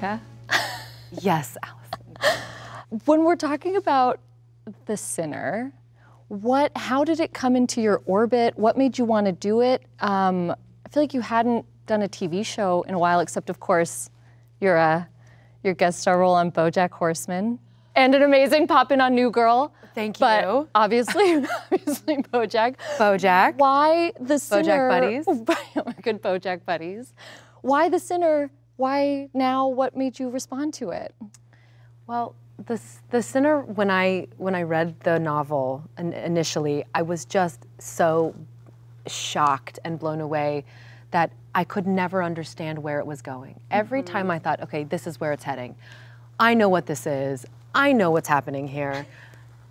Monica. yes, Alison. When we're talking about The Sinner, what, how did it come into your orbit? What made you want to do it? Um, I feel like you hadn't done a TV show in a while, except of course, your uh, your guest star role on BoJack Horseman and an amazing pop in on New Girl. Thank you. But obviously, obviously BoJack. BoJack. Why the sinner? BoJack buddies. Good BoJack buddies. Why the sinner? Why now? What made you respond to it? Well, the the sinner when I when I read the novel in, initially, I was just so shocked and blown away that I could never understand where it was going. Every mm-hmm. time I thought, okay, this is where it's heading. I know what this is. I know what's happening here.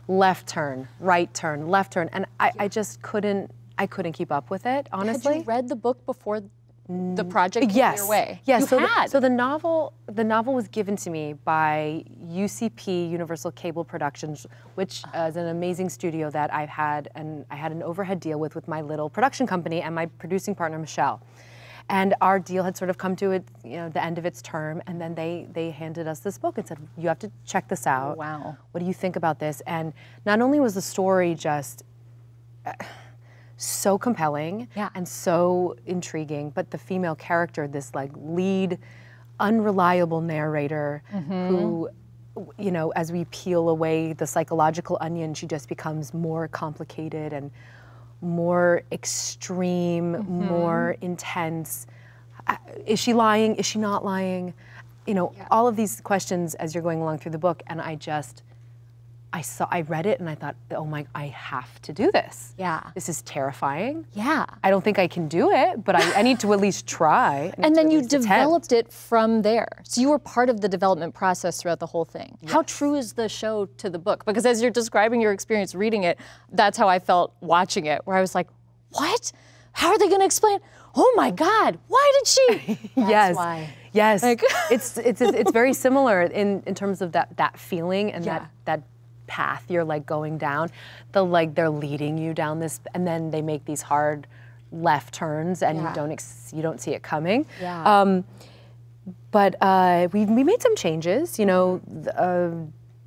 Left turn, right turn, left turn, and I, I just couldn't. I couldn't keep up with it. Honestly, Had you read the book before the project yes. your way? Yes. you so. The, so the novel, the novel was given to me by UCP Universal Cable Productions, which ah. is an amazing studio that I've had, and I had an overhead deal with with my little production company and my producing partner Michelle. And our deal had sort of come to it, you know, the end of its term, and then they they handed us this book and said, "You have to check this out. Wow. What do you think about this?" And not only was the story just so compelling Yeah. and so intriguing, but the female character, this like lead, unreliable narrator who, you know, as we peel away the psychological onion, she just becomes more complicated and more extreme, more intense. Uh, Is she lying? Is she not lying? You know, all of these questions as you're going along through the book, and I just, I saw, I read it, and I thought, oh my, I have to do this. Yeah. This is terrifying. yeah. I don't think I can do it, but I, I need to at least try. And then you least attempt. developed it from there. So you were part of the development process throughout the whole thing. How true is the show to the book? Because as you're describing your experience reading it, that's how I felt watching it, where I was like, what? How are they going to explain? Oh my God, why did she? That's yes. why. Yes. Like- it's, it's it's very similar in, in terms of that that feeling and Yeah. that that path you're like going down. The like they're leading you down this and then they make these hard left turns and Yeah. you don't ex- you don't see it coming. Yeah. Um, but uh, we we made some changes. You know, the, uh,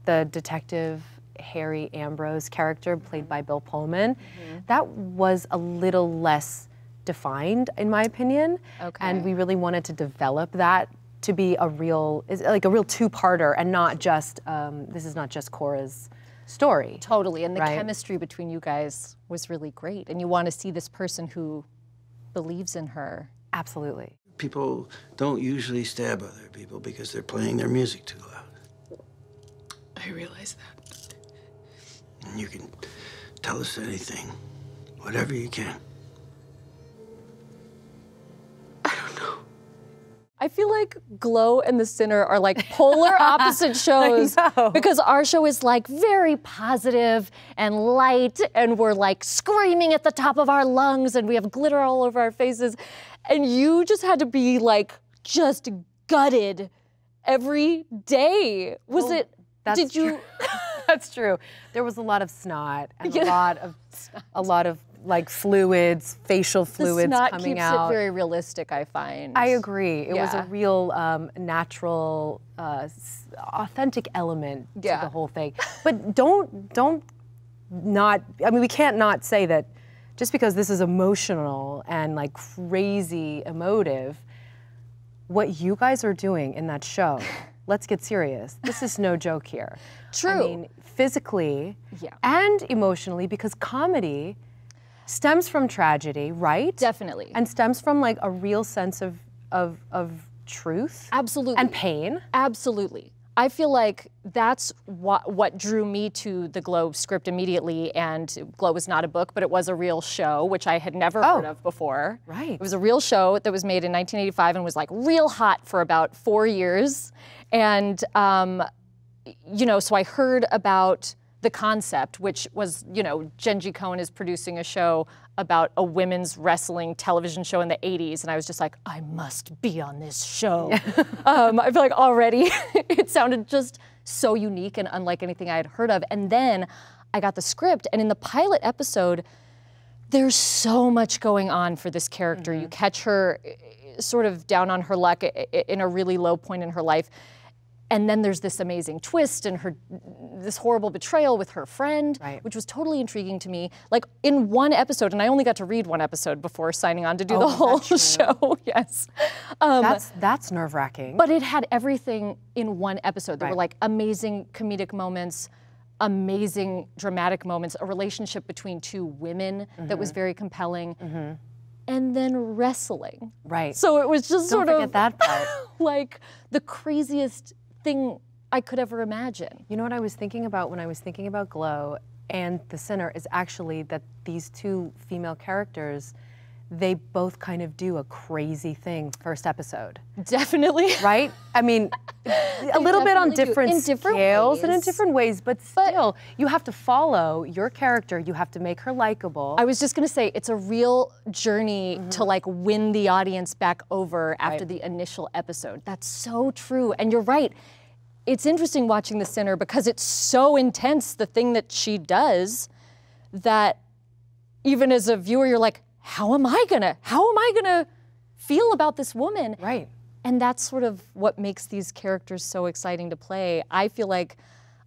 the detective Harry Ambrose character played by Bill Pullman, Mm-hmm. that was a little less defined, in my opinion. Okay. And we really wanted to develop that to be a real, is- like a real two-parter, and not just um, this is not just Cora's story. Totally. And the Right. chemistry between you guys was really great. And you want to see this person who believes in her. Absolutely. People don't usually stab other people because they're playing their music too loud. I realize that. And you can tell us anything, whatever you can. I feel like Glow and The Sinner are like polar opposite shows because our show is like very positive and light, and we're like screaming at the top of our lungs, and we have glitter all over our faces. And you just had to be like just gutted every day. Was it? That's did you? true. That's true. There was a lot of snot and a lot of a lot of like fluids, facial fluids coming keeps out. it very realistic. I find. I agree. It was a real um, natural, uh, authentic element Yeah. to the whole thing. But don't don't not. I mean, we can't not say that just because this is emotional and like crazy emotive. What you guys are doing in that show, let's get serious. This is no joke here. True. I mean, physically Yeah. and emotionally, because comedy stems from tragedy, right? Definitely. and stems from like a real sense of of of truth Absolutely. and pain. Absolutely. I feel like that's what, what drew me to the Glow script immediately. And Glow was not a book, but it was a real show, which I had never heard Oh. of before. Right. It was a real show that was made in 1985 and was like real hot for about four years. And, um, you know, so I heard about the concept, which was, you know, Jenji Kohan is producing a show about a women's wrestling television show in the 80s. And I was just like, I must be on this show. um, I feel like already it sounded just so unique and unlike anything I had heard of. And then I got the script, and in the pilot episode, there's so much going on for this character. You mm-hmm. catch her eh, eh, sort of down on her luck in a really low point in her life. And then there's this amazing twist and her this horrible betrayal with her friend, Right. which was totally intriguing to me. Like in one episode, and I only got to read one episode before signing on to do Oh, the whole show. yes. Um, That's that's nerve wracking. but it had everything in one episode. There were like amazing comedic moments, amazing dramatic moments, a relationship between two women that Mm-hmm. was very compelling, and then wrestling. right. So it was just Don't sort of that part. like the craziest thing I could ever imagine. You know what I was thinking about when I was thinking about Glow and The Sinner is actually that these two female characters, they both kind of do a crazy thing first episode, Definitely. right? I mean, a little bit on different, different scales and in different ways, but still, you have to follow your character. You have to make her likable. I was just gonna say it's a real journey Mm-hmm. to like win the audience back over after the initial episode. That's so true. And you're right. It's interesting watching The Sinner because it's so intense, the thing that she does, that even as a viewer, you're like, how am I gonna, how am I gonna feel about this woman? right. And that's sort of what makes these characters so exciting to play. I feel like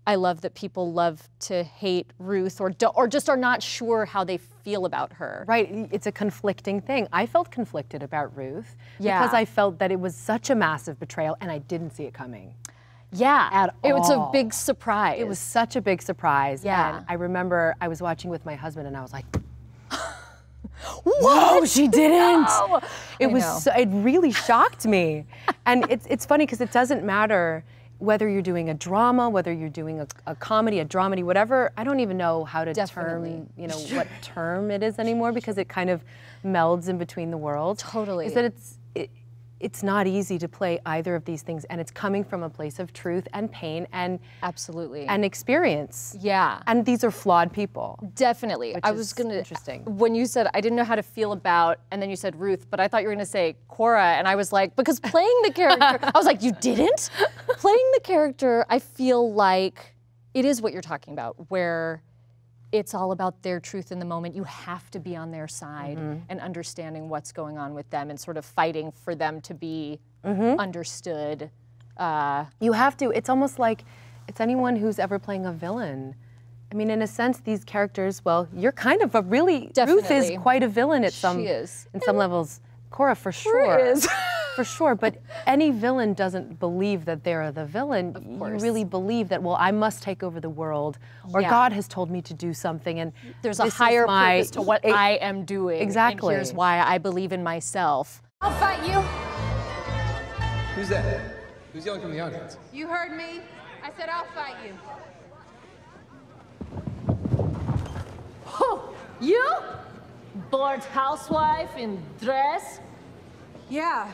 I love that people love to hate Ruth or do, or just are not sure how they feel about her. Right, it's a conflicting thing. I felt conflicted about Ruth Yeah. because I felt that it was such a massive betrayal and I didn't see it coming. Yeah, At it was a big surprise. It was such a big surprise. Yeah. And I remember I was watching with my husband and I was like, Whoa, "Oh, she didn't." It I was so, it really shocked me. and it's it's funny because it doesn't matter whether you're doing a drama, whether you're doing a, a comedy, a dramedy, whatever. I don't even know how to Definitely. term, you know, what term it is anymore because it kind of melds in between the worlds. Totally. Is that it's it, it's not easy to play either of these things and it's coming from a place of truth and pain and Absolutely. and experience. yeah, And these are flawed people. definitely. I was gonna interesting. when you said I didn't know how to feel about, and then you said Ruth, but I thought you were gonna say Cora, and I was like, because playing the character, I was like, you didn't. playing the character, I feel like it is what you're talking about, where it's all about their truth in the moment. You have to be on their side and understanding what's going on with them, and sort of fighting for them to be understood. Uh, You have to. It's almost like it's anyone who's ever playing a villain. I mean, in a sense, these characters. Well, you're kind of a really. Ruth is quite a villain at some. She is. In some levels, Cora for sure. is. for sure. But any villain doesn't believe that they're the villain. You course. really believe that. Well, I must take over the world, or Yeah. God has told me to do something, and there's a higher my- purpose to what It- I am doing. Exactly. And here's why I believe in myself. I'll fight you. Who's that? Who's yelling from the audience? You heard me. I said I'll fight you. Who? You? Bored housewife in dress? Yeah.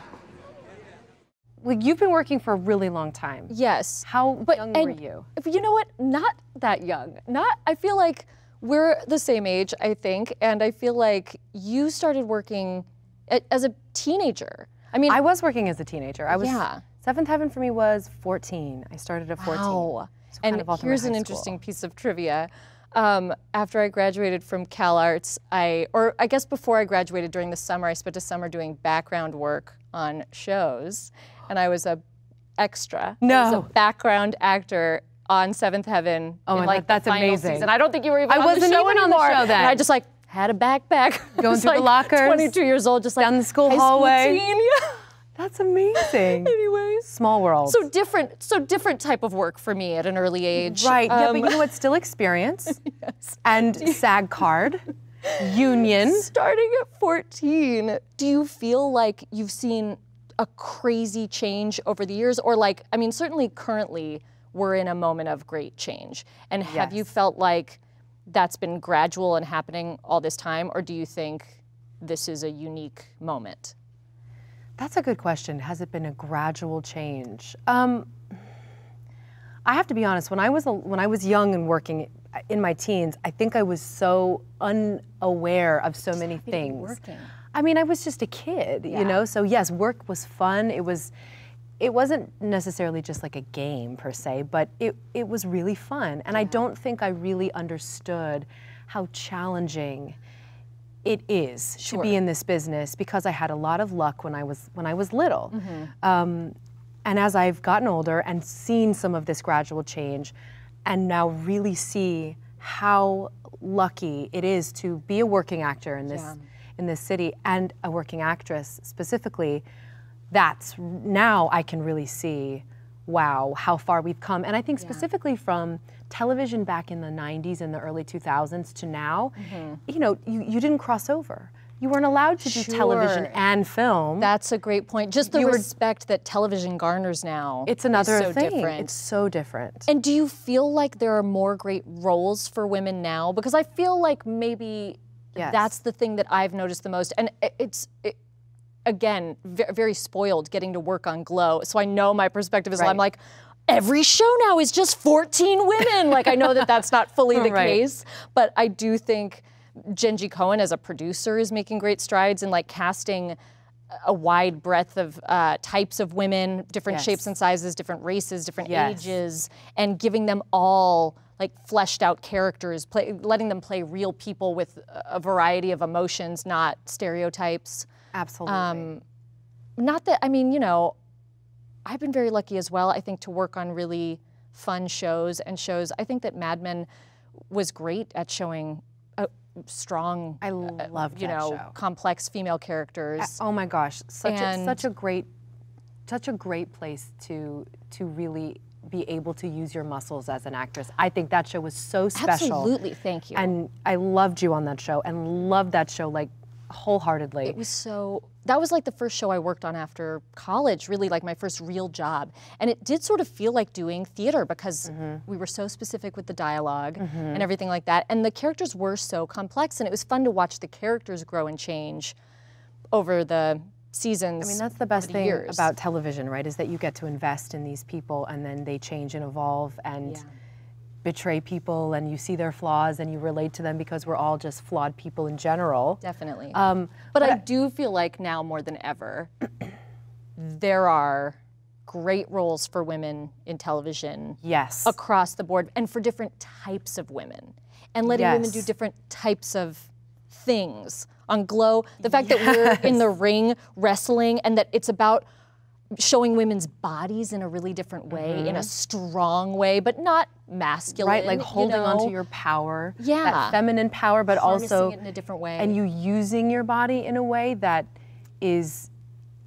Well, you've been working for a really long time. Yes. How But young were you? You know what? Not that young. Not. I feel like we're the same age. I think, and I feel like you started working as a teenager. I mean, I was working as a teenager. I was Yeah. Seventh Heaven for me was 14. I started at 14. Wow. So And here's an interesting piece of trivia. Um, after I graduated from Cal Arts, I, or I guess before I graduated during the summer, I spent a summer doing background work on shows, and I was a extra. I was a No. background actor on Seventh Heaven. Oh in my like God, that's the amazing. Season. I don't think you were even I on wasn't the show even on the show then. And I just like had a backpack. Going through the like, lockers, 22 years old, just like down the school school hallway. yeah. That's amazing. Anyways. Small world. So different, so different type of work for me at an early age. right. yeah, Um, but you know what? Still experience. yes. And SAG card, union. starting at 14, do you feel like you've seen a crazy change over the years? Or like, I mean, certainly currently we're in a moment of great change. And have you felt like that's been gradual and happening all this time? Or do you think this is a unique moment? That's a good question. Has it been a gradual change? Um, I have to be honest. When I was a, when I was young and working in my teens, I think I was so unaware of so many things. working. I mean, I was just a kid, you know. So yes, work was fun. It was. It wasn't necessarily just like a game per se, but it, it was really fun. And I don't think I really understood how challenging it is to be in this business because I had a lot of luck when I was when I was little. Mm-hmm. Um, and as I've gotten older and seen some of this gradual change, and now really see how lucky it is to be a working actor in this in this city and a working actress specifically, that's now I can really see, wow, how far we've come. And I think specifically from television back in the 90s and the early 2000s to now, Mm-hmm. you know, you, you didn't cross over. You weren't allowed to do television and film. That's a great point. Just the You were- respect that television garners now. it's another so thing. Different. It's so different. And do you feel like there are more great roles for women now? Because I feel like maybe Yes. that's the thing that I've noticed the most. And it's, it, again, very spoiled getting to work on Glow. So I know my perspective is I'm like, every show now is just 14 women. like I know that that's not fully the Right. case, but I do think Jenji Kohan as a producer is making great strides in like casting a wide breadth of uh, types of women, different Yes. shapes and sizes, different races, different Yes. ages, and giving them all like fleshed out characters, play, letting them play real people with a variety of emotions, not stereotypes. Absolutely. Um, not that I mean, you know, I've been very lucky as well. I think to work on really fun shows and shows. I think that Mad Men was great at showing a strong, I loved uh, you know, show. complex female characters. Oh my gosh, such a, such a great, such a great place to to really be able to use your muscles as an actress. I think that show was so special. Absolutely, thank you. And I loved you on that show, and loved that show like wholeheartedly. It was so that was like the first show I worked on after college, really like my first real job. And it did sort of feel like doing theater because Mm-hmm. we were so specific with the dialog and everything like that. And the characters were so complex and it was fun to watch the characters grow and change over the seasons. I mean, that's the best thing years. about television, right? Is that you get to invest in these people, and then they change and evolve and Yeah. betray people, and you see their flaws, and you relate to them because we're all just flawed people in general. Definitely. Um, but I do feel like now more than ever, there are great roles for women in television yes. across the board and for different types of women and letting women do different types of things on glow the fact that we're in the ring wrestling and that it's about showing women's bodies in a really different way in a strong way but not masculine Mm-hmm. right like holding on know? to your power Yeah. that feminine power but Harnessing also it in a different way and you using your body in a way that is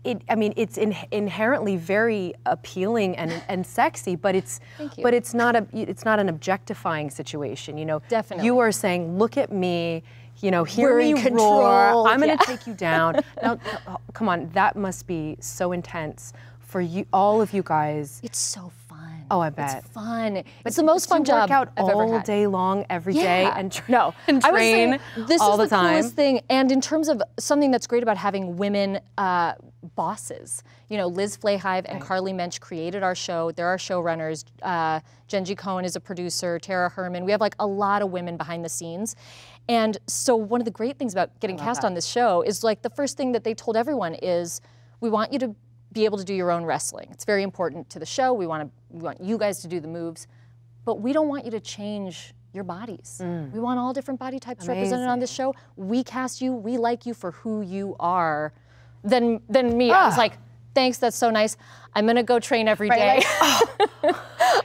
it i mean it's in, inherently very appealing and, and sexy but it's but it's not a it's not an objectifying situation you know Definitely. you are saying look at me you know hear me roar i'm going to yeah. take you down now uh, come on that must be so intense for you all of you guys it's so fun Oh, I bet. it's fun But it's the most fun job work out I've all ever had. day long every day Yeah. and tra- no, and I would say train this all is the, time coolest thing. And in terms of something that's great about having women uh, bosses, you know, Liz Flahive and Carly Mensch created our show. They're our showrunners. Uh, Jenji Kohan is a producer. Tara Herrmann. We have like a lot of women behind the scenes. And so one of the great things about getting cast on this show is like the first thing that they told everyone is, we want you to be able to do your own wrestling. It's very important to the show. We want to, we want you guys to do the moves but we don't want you to change your bodies. We want all different body types represented on this show. We cast you, we like you for who you are. Then then me, I was like, thanks, that's so nice. I'm gonna go train every day.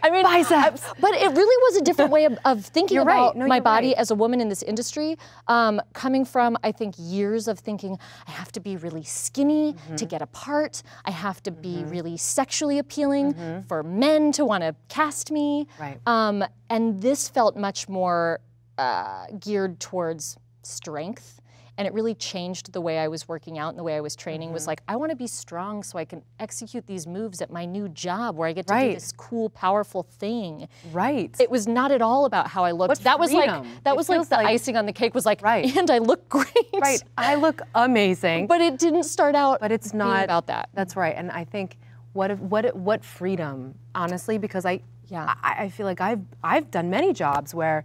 I mean, Biceps. I- but it really was a different way of, of thinking You're right. about No, my body right. as a woman in this industry. Um, coming from, I think, years of thinking I have to be really skinny to Mm-hmm. get a part. I have to be really sexually appealing for men to want to cast me. Mm-hmm. Right. Um, and this felt much more uh, geared towards strength. And it really changed the way I was working out and the way I was training. Mm-hmm. Was like, I want to be strong so I can execute these moves at my new job where I get to do this cool, powerful thing. right It was not at all about how I looked. What that was like that It was like the like- icing on the cake. Was like, Right. and I look great. right i look amazing But it didn't start out. but it's not about that. That's right, and I think what if- what what freedom, honestly, because I Yeah. I, I feel like I've I've done many jobs where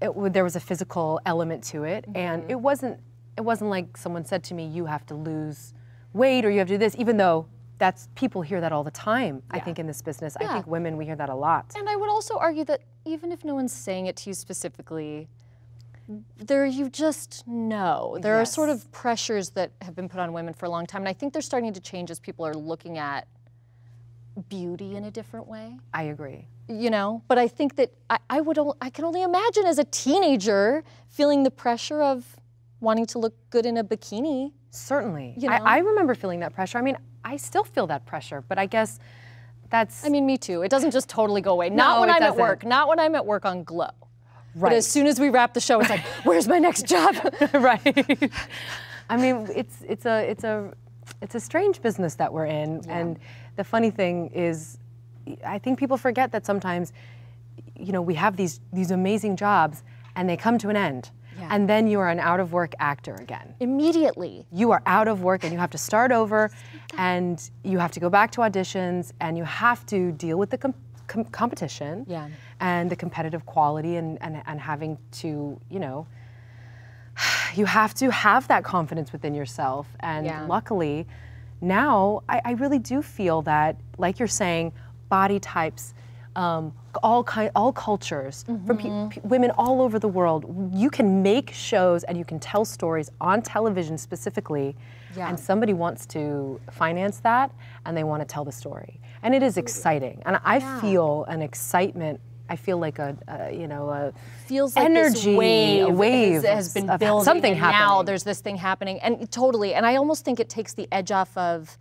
it, there was a physical element to it, and Mm-hmm. it wasn't it wasn't like someone said to me, you have to lose weight or you have to do this, even though that's people hear that all the time. I think in this business, I think women we hear that a lot. And I would also argue that even if no one's saying it to you specifically, there you just know. There are sort of pressures that have been put on women for a long time, and I think they're starting to change as people are looking at beauty in a different way. I agree. You know, but I think that I, I would I can only imagine as a teenager feeling the pressure of wanting to look good in a bikini. Certainly. You know? I, I remember feeling that pressure. I mean, I still feel that pressure, but I guess that's I mean, me too. It doesn't just totally go away. Not No, when I'm at doesn't. work. Not when I'm at work on Glow. right. But as soon as we wrap the show, it's like, where's my next job? right. I mean, it's it's a it's a it's a strange business that we're in, and the funny thing is, I think people forget that sometimes, you know, we have these these amazing jobs, and they come to an end, Yeah. and then you are an out of work actor again. Immediately. You are out of work, and you have to start over, and you have to go back to auditions, and you have to deal with the com- com- competition, Yeah. and the competitive quality, and, and and having to, you know you have to have that confidence within yourself. And Yeah. luckily, now I, I really do feel that, like you're saying, body types, um, all kind, all cultures, from Mm-hmm. pe- women all over the world, you can make shows and you can tell stories on television specifically. Yeah. And somebody wants to finance that, and they want to tell the story, and it is exciting. And I feel an excitement. I feel like a, a you know a feels like energy, this wave, a wave has, has been building, something and now there's this thing happening, and totally. And I almost think it takes the edge off of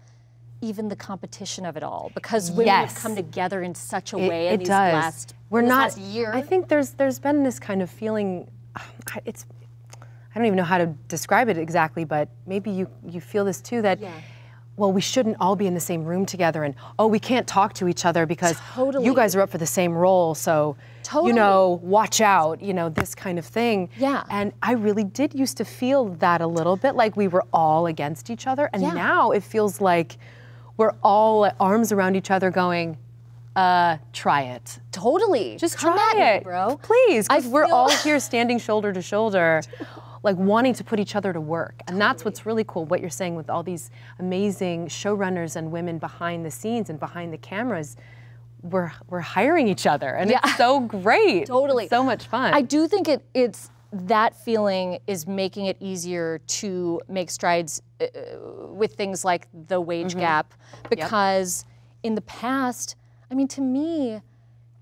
even the competition of it all because women have come together in such a It, way in it these does. last We're this not. last year. I think there's there's been this kind of feeling. I- It's. I don't even know how to describe it exactly, but maybe you you feel this too that. Well, we shouldn't all be in the same room together, and oh, we can't talk to each other because Totally. you guys are up for the same role, so Totally. you know, watch out, you know, this kind of thing. Yeah. And I really did used to feel that a little bit, like we were all against each other, and Yeah. now it feels like we're all arms around each other, going, uh, try it. totally. Just Come try at me, it, bro. Please, because we're all here standing shoulder to shoulder, like wanting to put each other to work. And that's what's really cool. What you're saying with all these amazing showrunners and women behind the scenes and behind the cameras, we're we're hiring each other, and Yeah. it's so great. Totally. It's so much fun. I do think it, it's that feeling is making it easier to make strides uh, with things like the wage Mm-hmm. gap because in the past, I mean, to me, it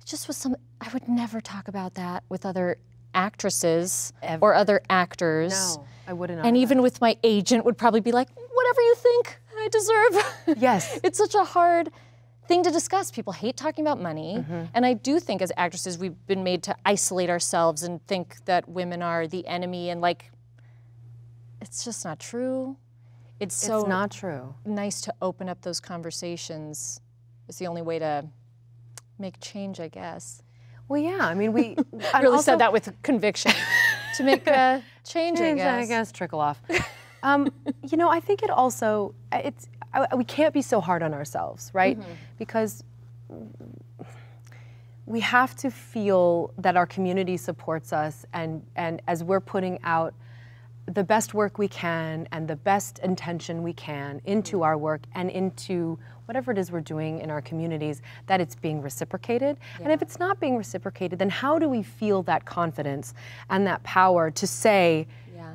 just was some. I would never talk about that with other actresses or other actors. no, I wouldn't. And even with my agent, would probably be like, whatever you think I deserve. Yes. it's such a hard thing to discuss. People hate talking about money. Mm-hmm. And I do think as actresses, we've been made to isolate ourselves and think that women are the enemy. And like, it's just not true. It's so it's not true. nice to open up those conversations. It's the only way to make change, I guess. Well, yeah. I mean, we I really said that with conviction. to make a change, I guess. I guess, trickle off. um, you know, I think it also it's I, we can't be so hard on ourselves, right? Mm-hmm. Because we have to feel that our community supports us, and and as we're putting out the best work we can and the best intention we can into our work and into whatever it is we're doing in our communities, that it's being reciprocated. And if it's not being reciprocated, then how do we feel that confidence and that power to say, yeah.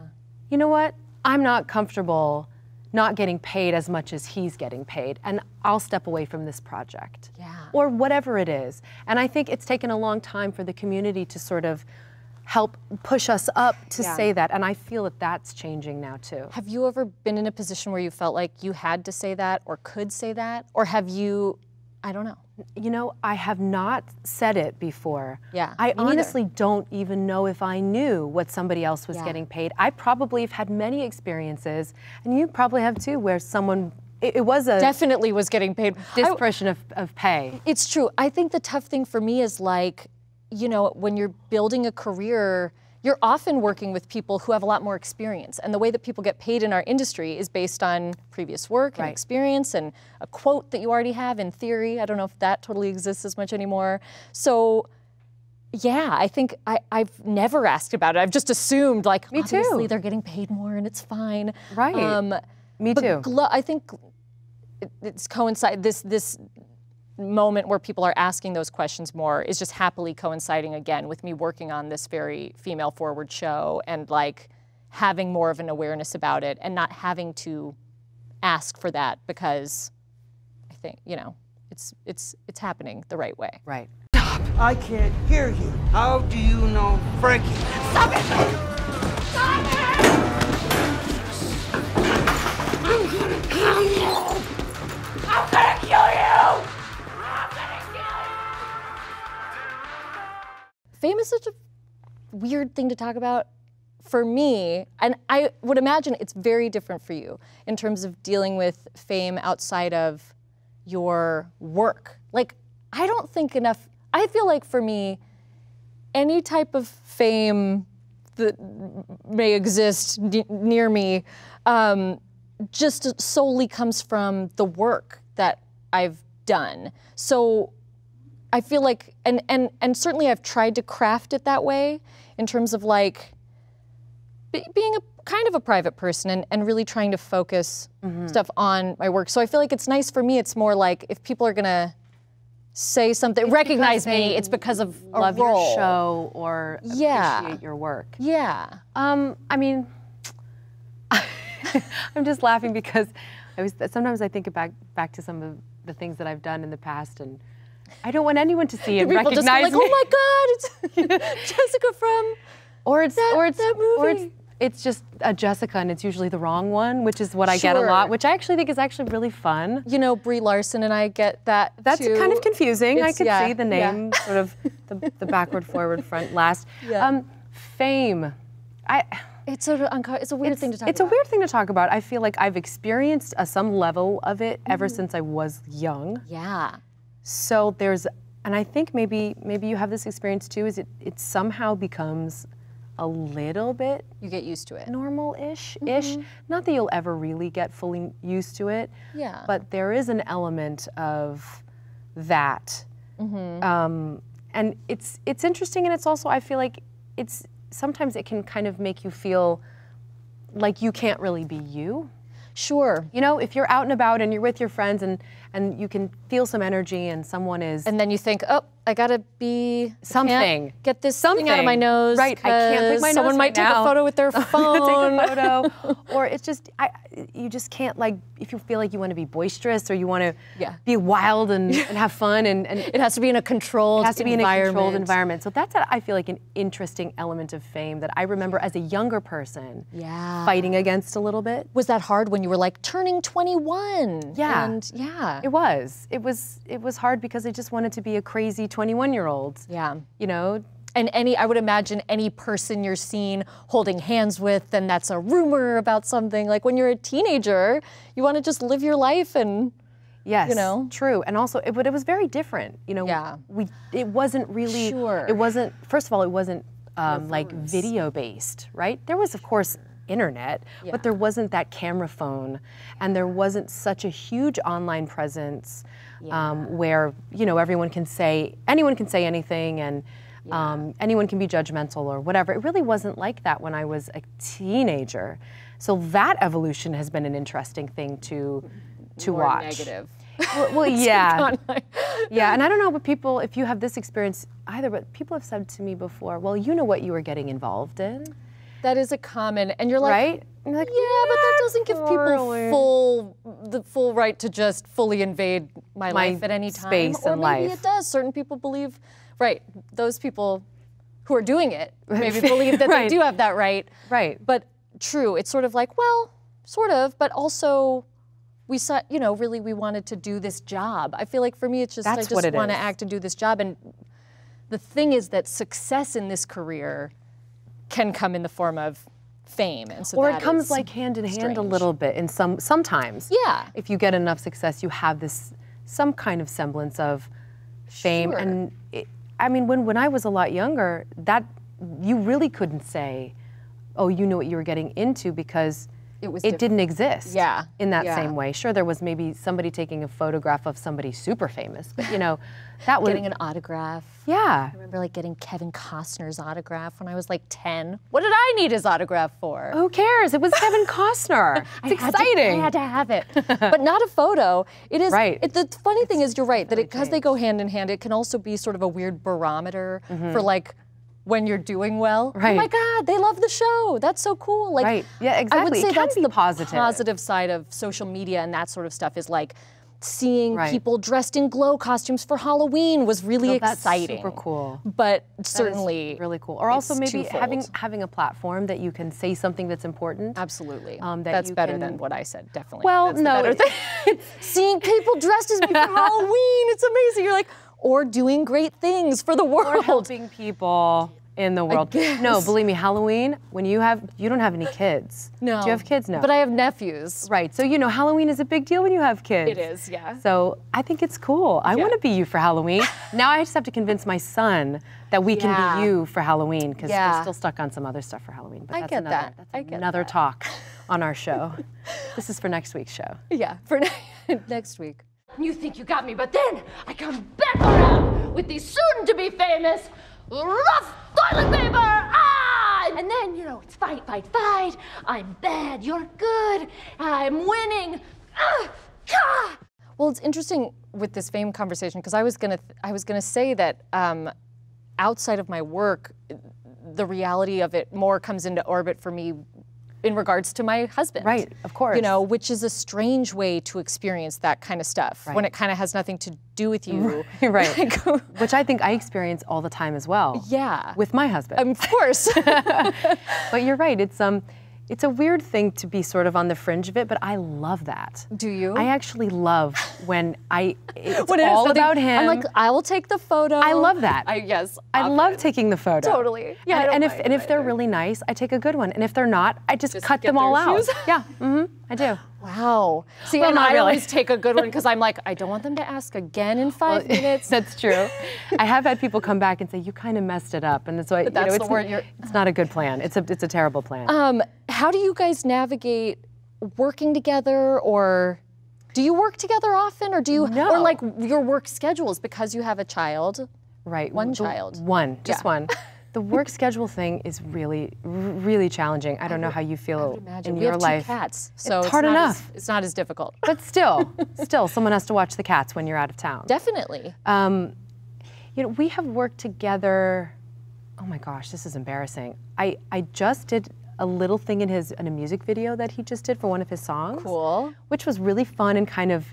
you know what? I'm not comfortable not getting paid as much as he's getting paid, and I'll step away from this project. Yeah. Or whatever it is. And I think it's taken a long time for the community to sort of help push us up to Yeah. say that, and I feel that that's changing now too. Have you ever been in a position where you felt like you had to say that or could say that? Or have you, I don't know. You know, I have not said it before. Yeah, I me neither. honestly don't even know if I knew what somebody else was Yeah. getting paid. I probably have had many experiences, and you probably have too, where someone, it, it was a Definitely was getting paid. I- of, of pay. It's true. I think the tough thing for me is like, you know, when you're building a career, you're often working with people who have a lot more experience. And the way that people get paid in our industry is based on previous work and Right. experience and a quote that you already have in theory. I don't know if that totally exists as much anymore. So, yeah, I think I, I've never asked about it. I've just assumed, like, Me too. obviously they're getting paid more and it's fine. Right. Um, Me too. I think it- it's coincide this this moment where people are asking those questions more is just happily coinciding again with me working on this very female forward show and like having more of an awareness about it and not having to ask for that because I think, you know, it's it's it's happening the right way. Right. Stop. I can't hear you. How do you know Frankie? Fame is such a weird thing to talk about for me, and I would imagine it's very different for you in terms of dealing with fame outside of your work. Like, I don't think enough, I feel like for me, any type of fame that may exist near me um, just solely comes from the work that I've done. So I feel like, and and and certainly I've tried to craft it that way in terms of like be, being a kind of a private person and, and really trying to focus stuff on my work. So I feel like it's nice for me. It's more like if people are gonna say something, recognize me, it's because of a Love role. your show or Yeah. appreciate your work. Yeah. Um, I mean, I'm just laughing because I was sometimes I think back back to some of the things that I've done in the past, and I don't want anyone to see it. People just go recognize like, me. oh my God, it's Jessica from. or it's that- or it's that or it's it's just a Jessica, and it's usually the wrong one, which is what I get a lot, which I actually think is actually really fun. You know, Brie Larson and I get that. That's too. kind of confusing. I It's- could yeah, see the yeah. name, sort of the, the backward, forward, front, last. Yeah. Um, fame. I. It's sort of it's a weird thing to talk it's about. a weird thing to talk about. I feel like I've experienced uh, some level of it ever Mm-hmm. since I was young. Yeah. So there's, and I think maybe maybe you have this experience too. Is it it somehow becomes a little bit You get used to it. normal-ish ish. Not that you'll ever really get fully used to it. Yeah. But there is an element of that. Um, and it's it's interesting, and it's also I feel like it's sometimes it can kind of make you feel like you can't really be you. Sure. You know, if you're out and about and you're with your friends and and you can feel some energy and someone is And then you think, oh, I gotta be Something. Get this thing out of my nose. Right, I can't pick my nose Someone might right take now. a photo with their phone. take a photo, or it's just I, you just can't like if you feel like you want to be boisterous or you want to Yeah. be wild and, and have fun and, and It has to be in a controlled it has to be in a environment. controlled environment. So that's a, I feel like an interesting element of fame that I remember as a younger person Yeah. fighting against a little bit. Was that hard when you were like turning 21? Yeah. And yeah. It was. It was. It was hard because I just wanted to be a crazy 21 year old. yeah. You know, And any, I would imagine any person you're seen holding hands with, then that's a rumor about something. Like when you're a teenager, you want to just live your life and Yes, you know? true, and also, it, but it was very different. You know, Yeah. we it wasn't really. Sure. It wasn't. First of all, it wasn't um, like video based, right? There was, of course, internet, but there wasn't that camera phone, and there wasn't such a huge online presence um, where you know everyone can say anyone can say anything and. Um, anyone can be judgmental or whatever. It really wasn't like that when I was a teenager. So that evolution has been an interesting thing to to more watch. negative. Well, well yeah, yeah, and I don't know, but people, if you have this experience either, but people have said to me before, well, you know what you were getting involved in, That is a common, and you're like, right? You're like, Yeah, but that doesn't give people full the full right to just fully invade my, My life at any time. space or and maybe life. it does. Certain people believe, right? Those people who are doing it maybe believe that they do have that right. Right. But true, it's sort of like, well, sort of, but also we saw, you know, really we wanted to do this job. I feel like for me, it's just I just want to act and do this job. And the thing is that success in this career can come in the form of fame, and so or that it comes like hand in hand a little bit in some sometimes. Yeah. If you get enough success, you have this some kind of semblance of fame. Sure. And it, I mean, when when I was a lot younger, that you really couldn't say, oh, you knew what you were getting into because It was it didn't exist. Yeah, In that yeah. same way. Sure, there was maybe somebody taking a photograph of somebody super famous, but you know, that was getting an autograph. yeah. I remember like getting Kevin Costner's autograph when I was like 10. What did I need his autograph for? Who cares? It was Kevin Costner. It's I had to- exciting. I had to have it, but not a photo. It is. Right. It, the funny thing is, you're right that because they go hand in hand, it can also be sort of a weird barometer mm-hmm. for like when you're doing well. Right. Oh my. God, they love the show. That's so cool. Like, Right. Yeah, exactly. I would say that's the positive. positive side of social media and that sort of stuff is like seeing Right. people dressed in glow costumes for Halloween was really So that's exciting. super cool. But certainly really cool. Or also maybe having twofold. having a platform that you can say something that's important. Absolutely. Um, that That's better can- than what I said, definitely. Well, That's no. Seeing people dressed as me for Halloween, it's amazing. You're like, or doing great things for the world. Or helping people in the world. No, believe me, Halloween, when you have you don't have any kids. No. Do you have kids? No. But I have nephews. Right. So you know Halloween is a big deal when you have kids. It is, yeah. So I think it's cool. I want to be you for Halloween. now I just have to convince my son that we can be you for Halloween because Yeah. we're still stuck on some other stuff for Halloween. But I that's get another, that. That's I get another that. talk on our show. this is for next week's show. Yeah, for next week. You think you got me, but then I come back around with the soon-to-be famous rough toilet paper. Ah! And then you know it's fight, fight, fight. I'm bad. You're good. I'm winning. Ah! Ah! Well, it's interesting with this fame conversation because I was gonna I was gonna say that um, outside of my work, the reality of it more comes into orbit for me in regards to my husband. Right, of course. You know, which is a strange way to experience that kind of stuff when it kind of has nothing to do with you. right. Which I think I experience all the time as well. yeah. With my husband. of course. but you're right. It's um, it's a weird thing to be sort of on the fringe of it, but I love that. Do you? I actually love when I. It's When it all about him. I'm like, I will take the photo. I love that. I yes. I often. love taking the photo. Totally. Yeah, And, and if and if they're really nice, I take a good one. And if they're not, I just, Just cut them all out. shoes. Yeah. Mm-hmm. I do. Wow. See, Well, and I really. always take a good one because I'm like, I don't want them to ask again in five minutes. That's true. I have had people come back and say you kind of messed it up, and so I, you that's know, the it's, word you're- it's not a good plan. It's a it's a terrible plan. Um, how do you guys navigate working together, or do you work together often, or do you, no. or like your work schedules because you have a child? Right. One child. One, just Yeah. one. The work schedule thing is really, really challenging. I don't know how you feel in we your have life. two cats, so it's hard not enough. As, it's not as difficult. But still, still, someone has to watch the cats when you're out of town. Definitely. Um, you know, we have worked together. Oh my gosh, this is embarrassing. I, I just did a little thing in his in a music video that he just did for one of his songs. Cool. Which was really fun and kind of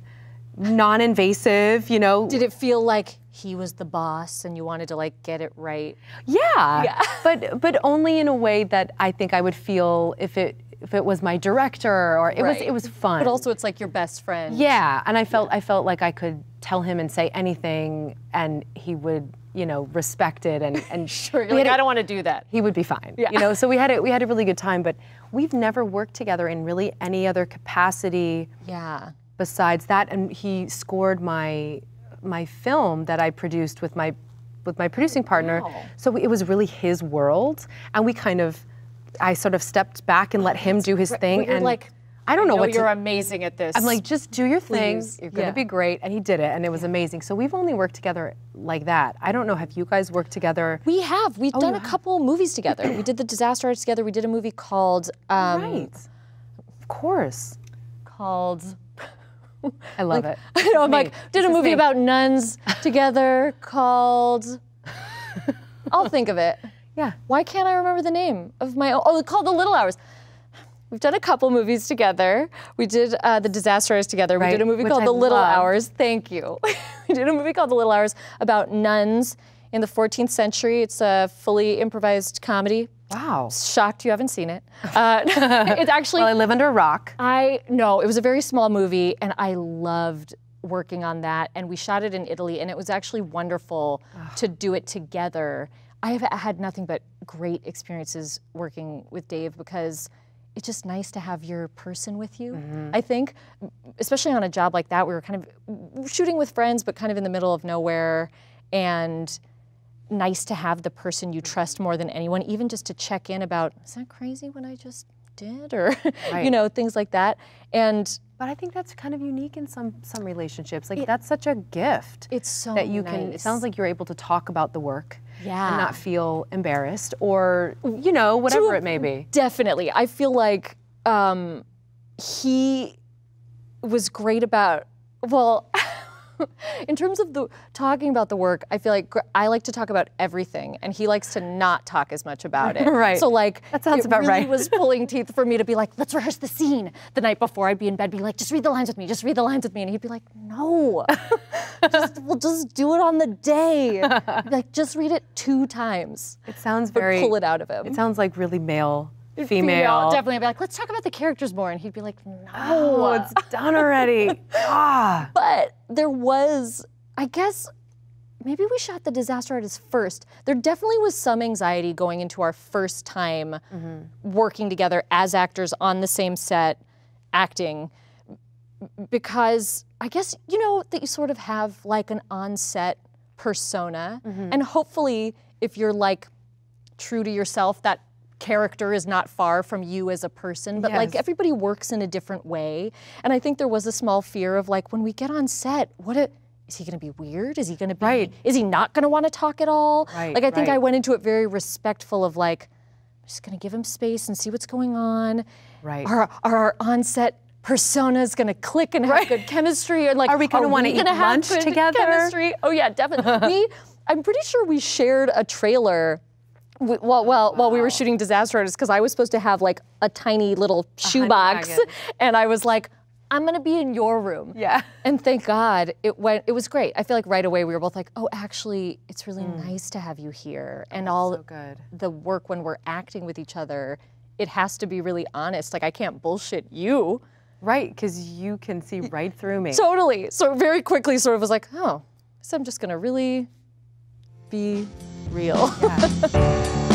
non-invasive, you know. Did it feel like he was the boss and you wanted to like get it right? Yeah. Yeah. but but only in a way that I think I would feel if it if it was my director or it was it was fun. But also, it's like your best friend. Yeah, and I felt I felt like I could tell him and say anything and he would, you know, respect it and and Sure. You're like, had a- I don't want to do that. he would be fine. Yeah. You know, so we had a we had a really good time, but we've never worked together in really any other capacity Yeah. Besides that and he scored my my film that I produced with my with my producing partner. So it was really his world and we kind of I sort of stepped back and let him do his thing and like, I don't know what you're to, amazing at this. I'm like, just do your thing. Please. You're gonna Yeah. be great. And he did it, and it was amazing. So we've only worked together like that. I don't know. Have you guys worked together? We have. We've done a couple movies together. we did the Disaster Artist together. We did a movie called um, right. Of course. called. I love it. I know. I'm like did a movie about nuns together called. I'll think of it. Yeah. Why can't I remember the name of my? own? Oh, called The Little Hours. We've done a couple movies together. We did uh, The Disaster Hours together. We did a movie which called I The Little love. Hours. Thank you. we did a movie called The Little Hours about nuns in the 14th century. It's a fully improvised comedy. Wow. Shocked you haven't seen it. Uh, it's actually Well, I live under a rock. I no, it was a very small movie, and I loved working on that. And we shot it in Italy, and it was actually wonderful to do it together. I've had nothing but great experiences working with Dave because it's just nice to have your person with you. I think, especially on a job like that, we were kind of shooting with friends, but kind of in the middle of nowhere, and nice to have the person you trust more than anyone, even just to check in about, is that crazy what I just did, or you know, things like that. And But I think that's kind of unique in some some relationships. Like that's such a gift. it's so that you can. It sounds like you're able to talk about the work. Yeah. And not feel embarrassed or you know whatever it may be. Definitely. I feel like um, he was great about, well, in terms of the talking about the work, I feel like I like to talk about everything, and he likes to not talk as much about it. Right. So like That sounds about really right. was pulling teeth for me to be like, let's rehearse the scene the night before. I'd be in bed, be like, just read the lines with me, just read the lines with me, and he'd be like, no, just, we'll just do it on the day. Like, just read it two times. It sounds But very. pull it out of him. It sounds like really male, Uh, female. Definitely. I'd be like, let's talk about the characters more. And he'd be like, no. Oh, it's done already. ah. but there was, I guess, maybe we shot the disaster artist first. There definitely was some anxiety going into our first time mm-hmm. working together as actors on the same set, acting, because I guess, you know, that you sort of have like an on set persona. Mm-hmm. And hopefully, if you're like true to yourself, that character is not far from you as a person, but like everybody works in a different way. And I think there was a small fear of like when we get on set, what a, is he going to be weird? Is he going to be Right. is he not going to want to talk at all? Right, like I think I went into it very respectful of like I'm just going to give him space and see what's going on. Right. Are, are our on-set personas going to click and have good chemistry and like Are we gonna wanna eat gonna have lunch good together? chemistry? Oh yeah, definitely. we I'm pretty sure we shared a trailer well, well, while we were shooting Disaster Artist, because I was supposed to have like a tiny little shoebox, and I was like, I'm gonna be in your room. Yeah. And thank God it went. It was great. I feel like right away we were both like, oh, actually, it's really mm. nice to have you here, and all so good. the work when we're acting with each other, it has to be really honest. Like I can't bullshit you. Right, because you can see right through me. Totally. So very quickly, sort of was like, oh, so I'm just gonna really be real. Yeah.